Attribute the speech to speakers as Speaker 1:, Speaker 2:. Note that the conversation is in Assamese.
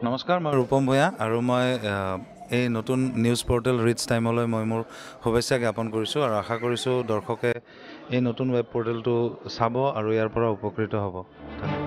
Speaker 1: নমস্কাৰ মই ৰূপম ভূঞা আৰু মই এই নতুন নিউজ পৰ্টেল ৰিচ টাইমলৈ মই মোৰ শুভেচ্ছা জ্ঞাপন কৰিছোঁ আৰু আশা কৰিছোঁ দৰ্শকে এই নতুন ৱেব পৰ্টেলটো চাব আৰু ইয়াৰ পৰা উপকৃত হ'ব। ধন্যবাদ।